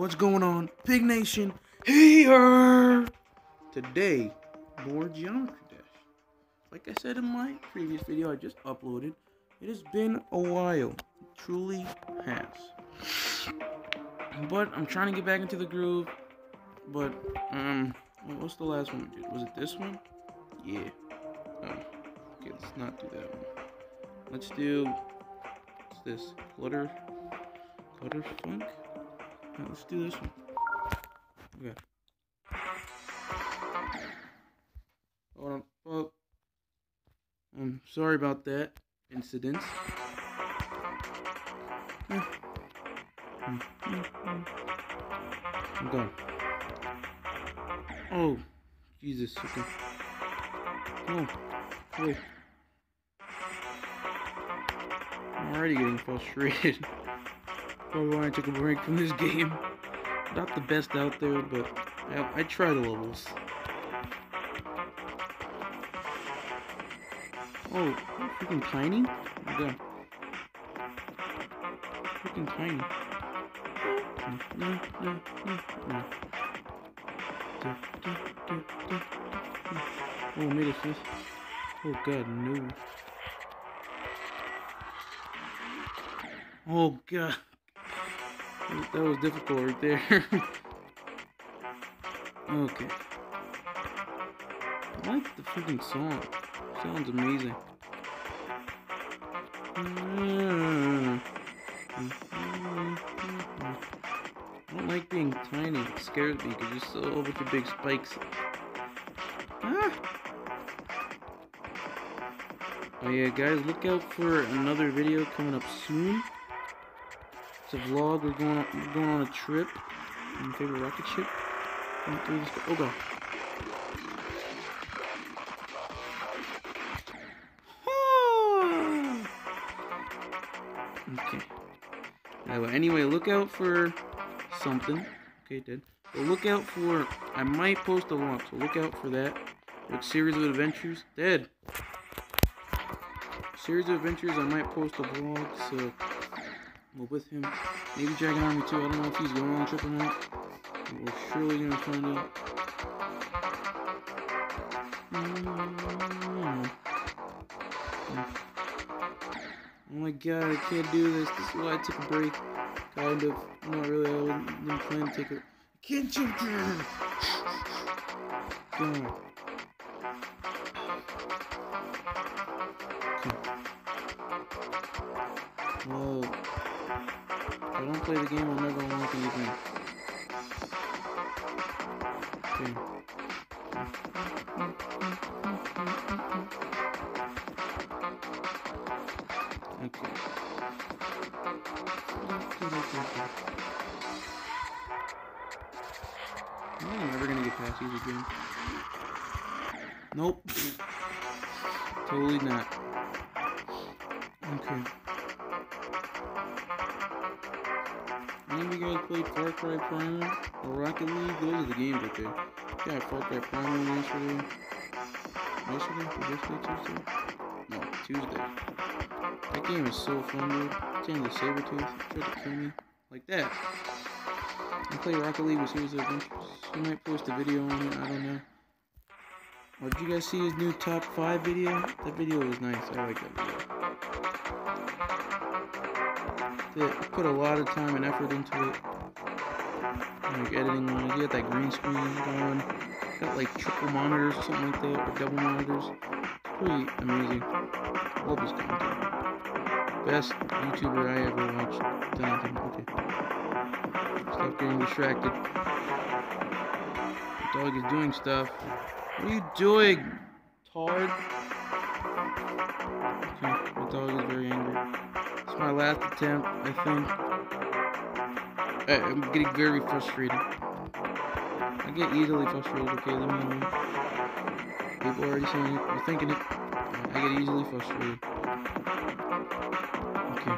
What's going on? Pig Nation here! Today, more Geometry Dash. Like I said in my previous video I just uploaded, it has been a while. It truly has. But I'm trying to get back into the groove. But, um, what's the last one we did? Was it this one? Yeah. Oh, okay, let's not do that one. Let's do, what's this? Clutter, Clutter Funk? Yeah, let's do this one. Okay. Hold on. Oh. I'm sorry about that incident. I'm done. Oh, Jesus. Okay. Oh, wait. I'm already getting frustrated. Probably took a break from this game. Not the best out there, but I, I try the levels. Oh, freaking tiny? Okay. Freaking tiny. No, no, no, no. Oh, made it this. Oh god, no. Oh god. That was difficult right there. okay. I like the freaking song. Sounds amazing. I don't like being tiny. It scares me because you're so with the big spikes. Ah. Oh yeah, guys, look out for another video coming up soon. It's a vlog. We're going on, we're going on a trip. My favorite rocket ship. Oh god. Okay. Anyway, anyway, look out for something. Okay, did. But look out for. I might post a vlog, so look out for that. Like series of adventures. Dead. Series of adventures. I might post a vlog. So well, with him. Maybe Dragon Army too. I don't know if he's going on a trip or not. We're surely gonna find out. Mm-hmm. Oh my god, I can't do this. This is why I took a break. Kind of. Not really. I wasn't planning to take it. I can't jump. Whoa. If I don't play the game, I'm never unlocking the game. Okay. Okay. I'm never gonna get past these again. Nope. totally not. Okay. Any of you guys played Far Cry Primal or Rocket League? Those are the games right there. Yeah, Far Cry Primal yesterday. Yesterday? Yesterday Tuesday? No, Tuesday. That game is so fun, dude. Damn, the Sabretooth tried to kill me. Like that. I play Rocket League with Series of Adventures. He might post a video on it, I don't know. Or did you guys see his new top 5 video? That video was nice, I like that video. Put a lot of time and effort into it. Like editing, he had that green screen going. Got like triple monitors or something like that, or double monitors. It's pretty amazing. Love his content. Best YouTuber I ever watched. Done Okay. Stop getting distracted. Dog is doing stuff. What are you doing? Tard? Okay, the dog is very angry. It's my last attempt, I think. I, I'm getting very frustrated. I get easily frustrated, okay, let me know. People already saying it, you're thinking it. I get easily frustrated. Okay.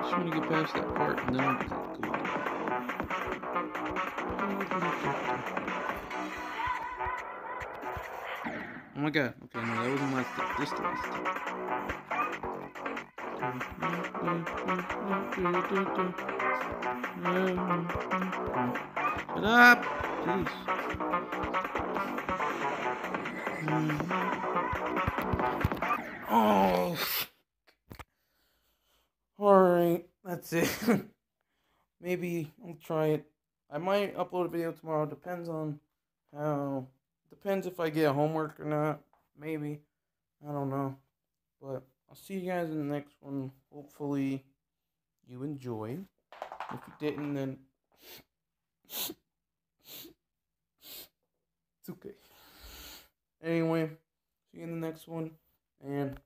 Just want to get past that part and then I'll be Oh my god. Okay, no, that wasn't last step. This last. Shut up! Jeez. Oh. Alright, that's it. Maybe I'll try it. I might upload a video tomorrow. Depends on how. Depends if I get homework or not. Maybe. I don't know. But I'll see you guys in the next one. Hopefully you enjoyed. If you didn't, then it's okay. Anyway, see you in the next one. And